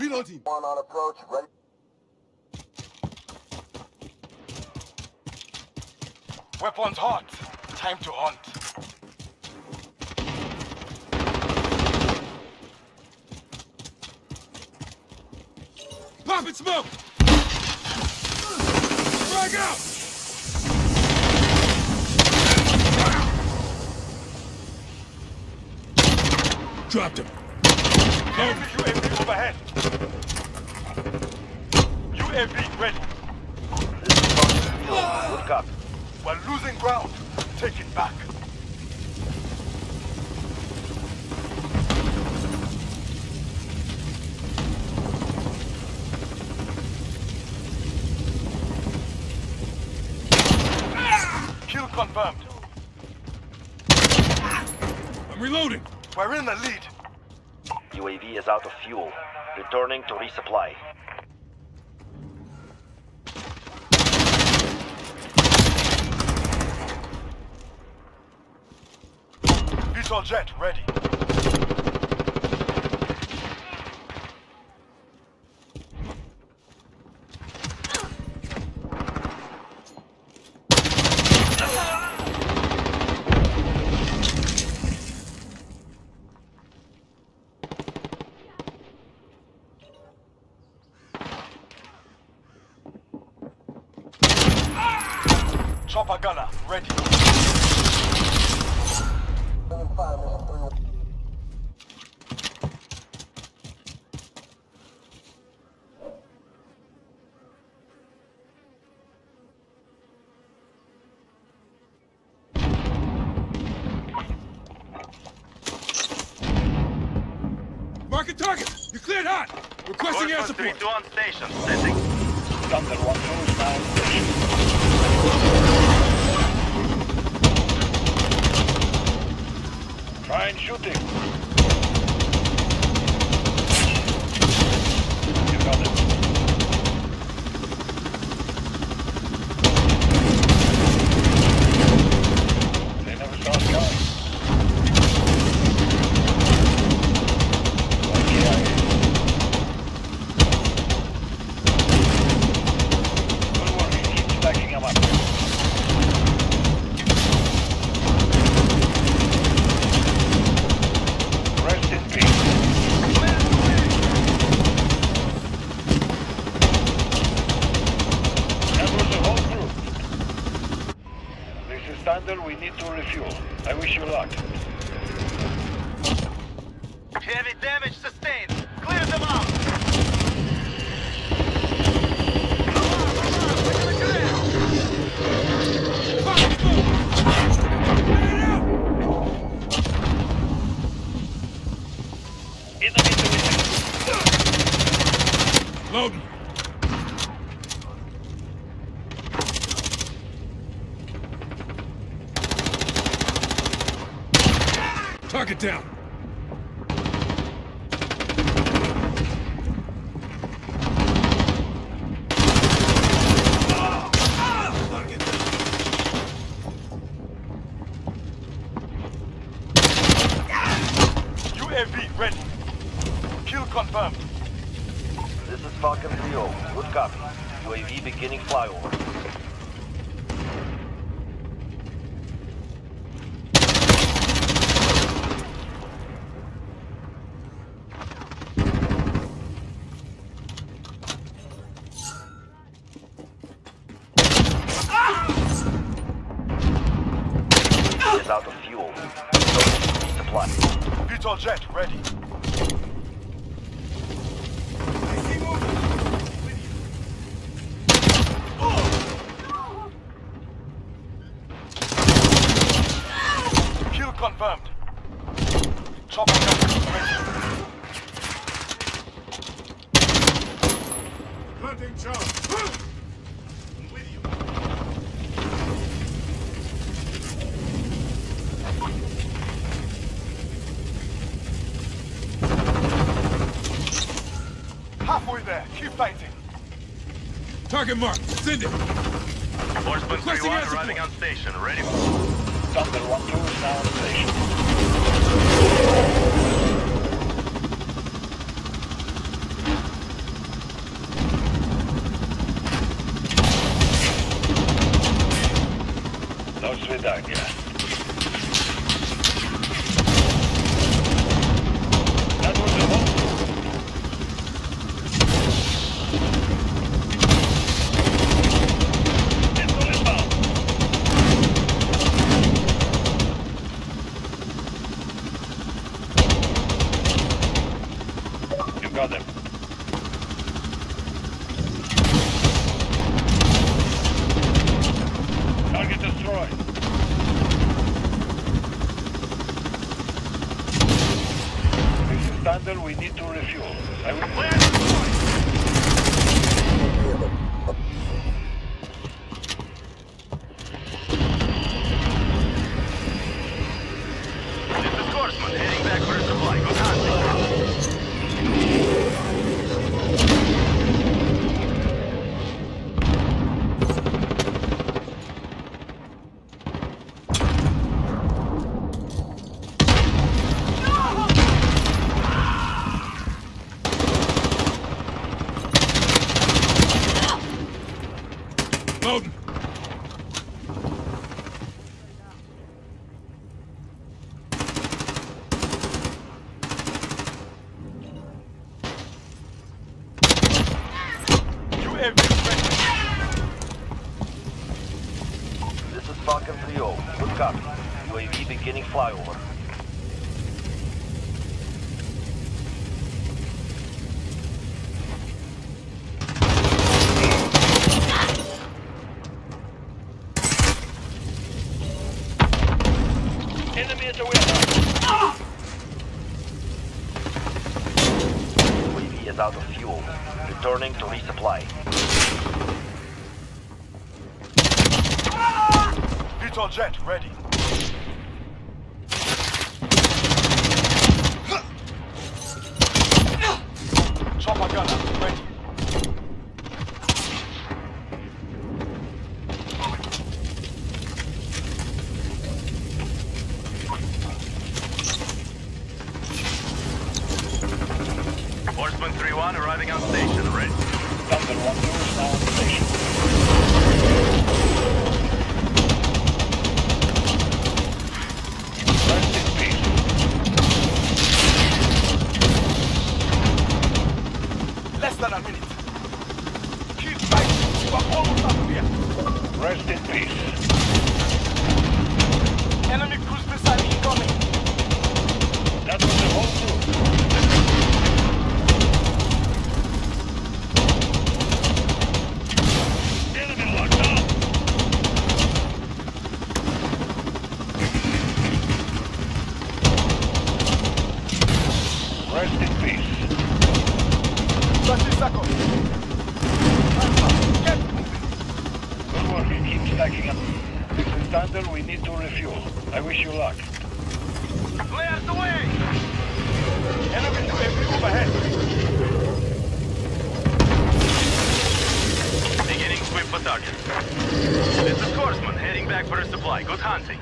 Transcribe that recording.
Reloading. One on approach, ready. Weapons hot. Time to hunt. Popping smoke! Frag out! Dropped him. Enemy UAV overhead. UAV ready. This is Falcon 3 Good copy. We're losing ground. Take it back. Kill confirmed. I'm reloading. We're in the lead. UAV is out of fuel. Returning to resupply. VTOL jet ready. Ready. Marking target. You cleared hot. Requesting air support. on station. Sending. Thunder 1 2 is now in station. And shooting. You got it. They never saw us coming. Okay. Don't worry, keep stacking them up. Rest in peace. That was the whole group. This is Thunder, we need to refuel. I wish you luck. Heavy damage sustained. Clear them out. Enemy to Loading. Target down. UAV ready. Kill confirmed. This is Falcon 3-0. Good copy. UAV beginning flyover. Out of fuel. Resupply. VTOL jet ready. Kill confirmed. Keep fighting. Target marked. Send it. Horseman Requesting air support. on station. Ready. Thunder 1-2 is now in station. Got him. Target destroyed. This is Thunder. We need to refuel. I will... This is Falcon 3-0. Good copy. UAV beginning flyover. Enemy at the wheel. UAV is out of fuel. Returning to resupply. VTOL jet ready. 131 arriving on station. Ready. Delta 12 is now on station. Rest in peace. Less than a minute. Keep fighting. You are. Rest in peace. Enemy Thunder. We need to refuel. I wish you luck. Clear the way! Enemy UAV overhead. Beginning sweep for target. This is Scoresman, heading back for a supply. Good hunting.